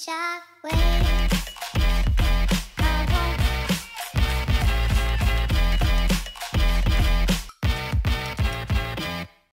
shock.